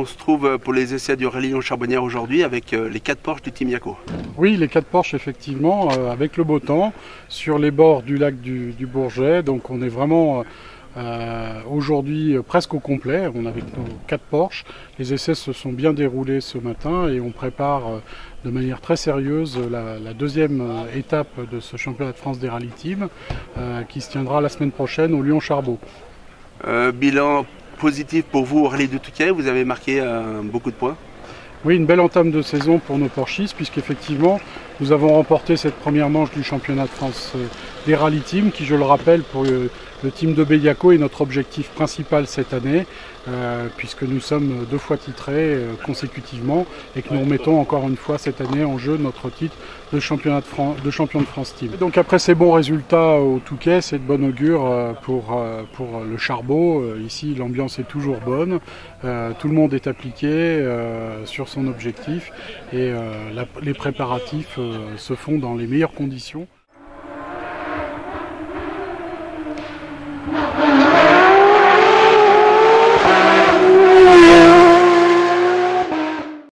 on se trouve pour les essais du Rallye Charbonnière aujourd'hui avec euh, les 4 Porsche du Team Yako. Oui, les 4 Porsche effectivement, euh, avec le beau temps, sur les bords du lac du, du Bourget. Donc on est vraiment euh, aujourd'hui presque au complet. On a avec nos 4 Porsche. Les essais se sont bien déroulés ce matin et on prépare de manière très sérieuse la, la deuxième étape de ce championnat de France des rallye team qui se tiendra la semaine prochaine au Lyon-Charbot. bilan positif pour vous rallye de Touquet, vous avez marqué euh, beaucoup de points. Oui, une belle entame de saison pour nos Porschistes, puisqu'effectivement, nous avons remporté cette première manche du championnat de France euh, des rallye teams, qui, je le rappelle, pour le, team de Beyaco est notre objectif principal cette année, euh, puisque nous sommes deux fois titrés euh, consécutivement et que nous remettons encore une fois cette année en jeu notre titre de, championnat de, France, de champion de France team. Donc après ces bons résultats au Touquet, c'est de bon augure euh, pour, euh, pour le Charbot. Euh, ici, l'ambiance est toujours bonne, euh, tout le monde est appliqué sur son objectif et la, les préparatifs se font dans les meilleures conditions.